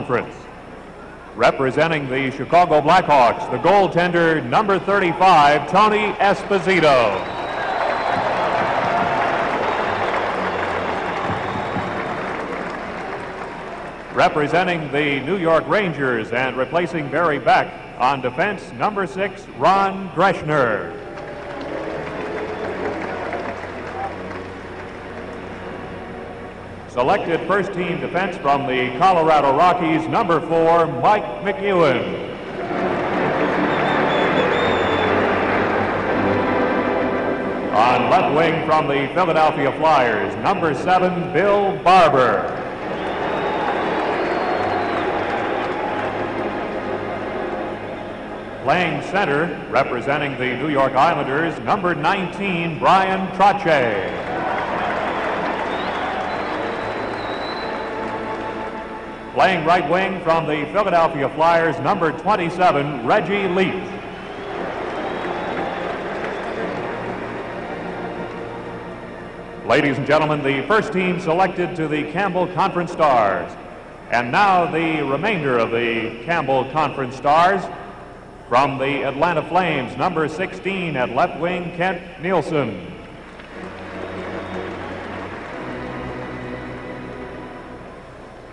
Conference. Representing the Chicago Blackhawks, the goaltender number 35, Tony Esposito. Representing the New York Rangers and replacing Barry Beck on defense, number six, Ron Greschner. Selected first team defense from the Colorado Rockies, number four, Mike McEwen. On left wing from the Philadelphia Flyers, number seven, Bill Barber. Playing center, representing the New York Islanders, number 19, Bryan Trottier. Playing right wing from the Philadelphia Flyers, number 27, Reggie Leach. Ladies and gentlemen, the first team selected to the Campbell Conference Stars. And now the remainder of the Campbell Conference Stars. From the Atlanta Flames, number 16 at left wing, Kent Nilsson.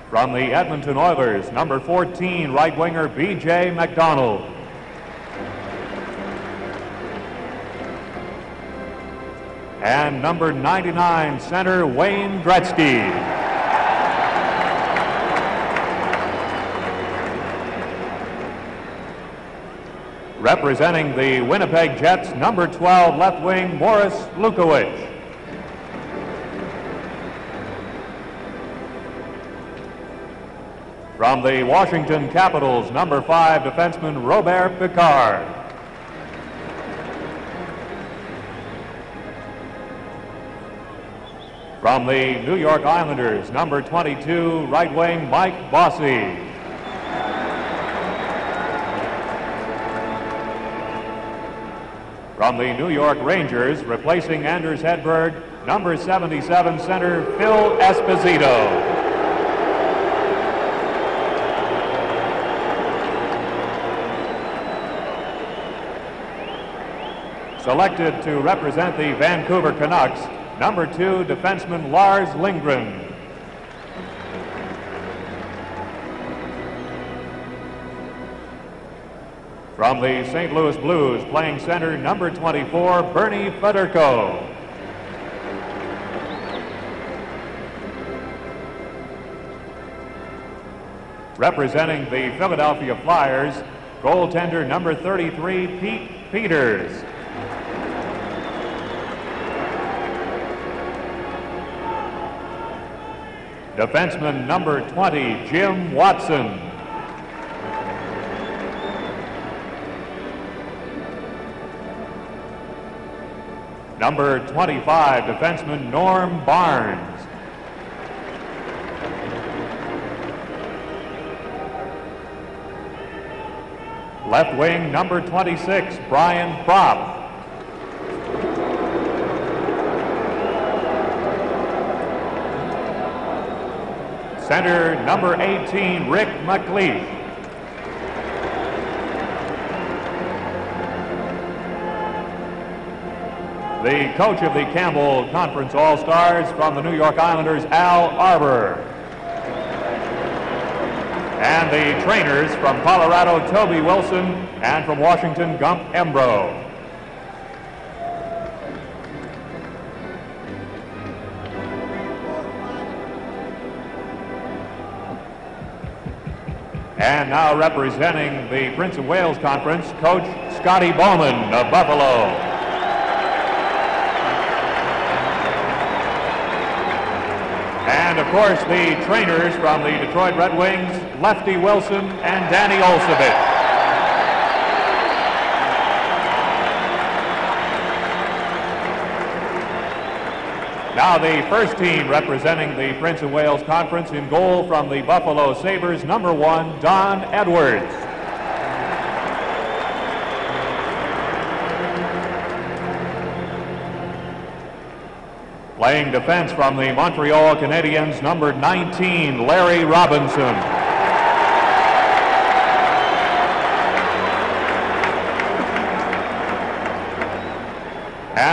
From the Edmonton Oilers, number 14, right winger, B.J. MacDonald. And number 99, center, Wayne Gretzky. Representing the Winnipeg Jets, number 12, left wing, Morris Lukowich. From the Washington Capitals, number 5, defenseman Robert Picard. From the New York Islanders, number 22, right wing, Mike Bossy. From the New York Rangers, replacing Anders Hedberg, number 77 center Phil Esposito. Selected to represent the Vancouver Canucks, number two defenseman Lars Lindgren. From the St. Louis Blues, playing center, number 24, Bernie Federko. Representing the Philadelphia Flyers, goaltender number 33, Pete Peeters. Defenseman number 20, Jim Watson. Number 25, defenseman Norm Barnes. Left wing, number 26, Brian Propp. Center, number 18, Rick MacLeish. the coach of the Campbell Conference All-Stars from the New York Islanders, Al Arbour. And the trainers from Colorado, Toby Wilson, and from Washington, Gump Embro. And now representing the Prince of Wales Conference, Coach Scotty Bowman of Buffalo. And of course, the trainers from the Detroit Red Wings, Lefty Wilson and Danny Olesevich. Now the first team representing the Prince of Wales Conference in goal from the Buffalo Sabres, number one, Don Edwards. Playing defense from the Montreal Canadiens, number 19, Larry Robinson.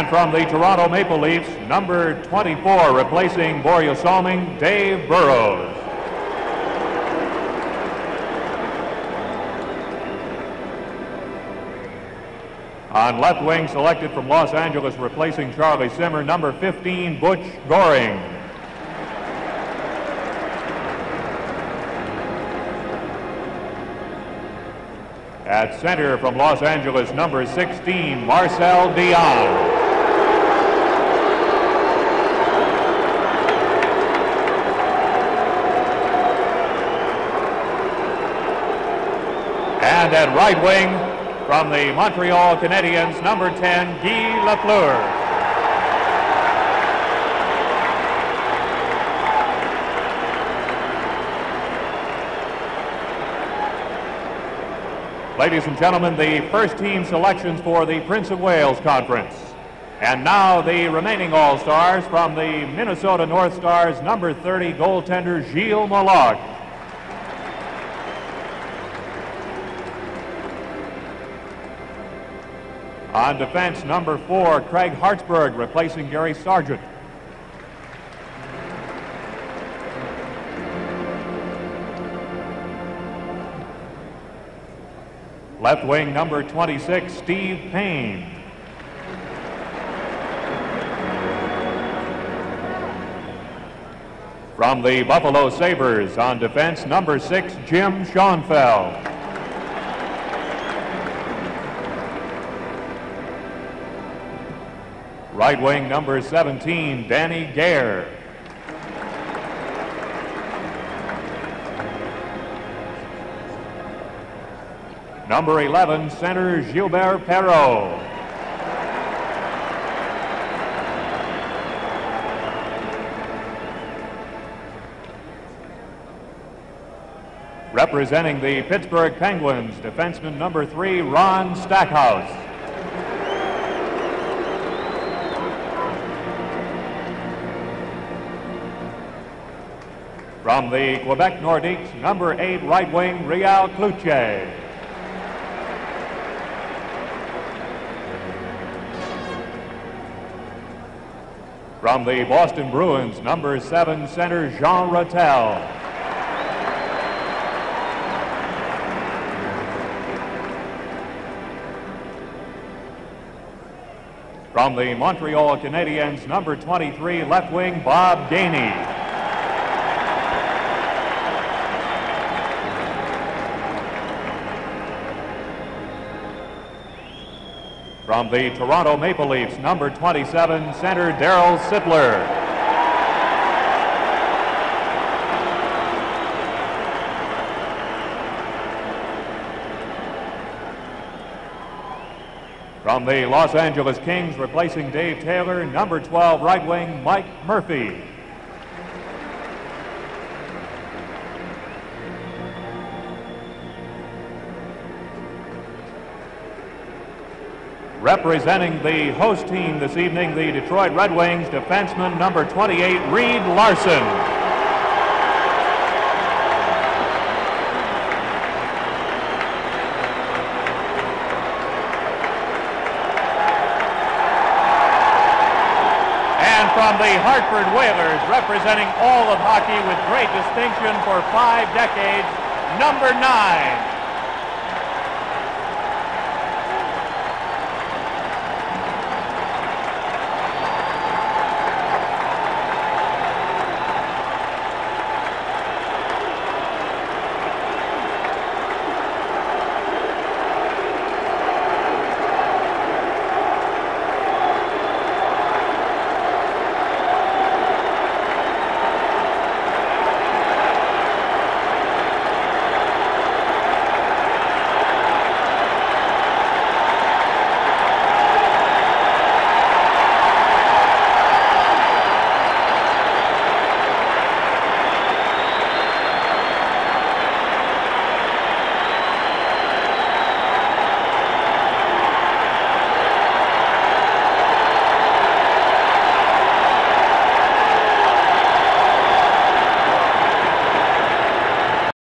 And from the Toronto Maple Leafs, number 24, replacing Borje Salming, Dave Burrows. On left wing, selected from Los Angeles, replacing Charlie Simmer, number 15, Butch Goring. At center from Los Angeles, number 16, Marcel Dionne. And right wing, from the Montreal Canadiens, number 10, Guy Lafleur. Ladies and gentlemen, the first team selections for the Prince of Wales Conference. And now the remaining All-Stars from the Minnesota North Stars, number 30 goaltender Gilles Meloche. On defense, number four, Craig Hartsburg, replacing Gary Sargent. Left wing, number 26, Steve Payne. From the Buffalo Sabres on defense, number six, Jim Schoenfeld. Right wing number 17, Danny Gare. Number 11, center Gilbert Perreault. Representing the Pittsburgh Penguins, defenseman number three, Ron Stackhouse. From the Quebec Nordiques, number eight right wing, Real Cloutier. From the Boston Bruins, number seven center, Jean Ratelle. From the Montreal Canadiens, number 23, left wing, Bob Gainey. From the Toronto Maple Leafs, number 27, center Darryl Sittler. From the Los Angeles Kings, replacing Dave Taylor, number 12, right wing Mike Murphy. Representing the host team this evening, the Detroit Red Wings defenseman number 28, Reed Larson. And from the Hartford Whalers, representing all of hockey with great distinction for five decades, number nine,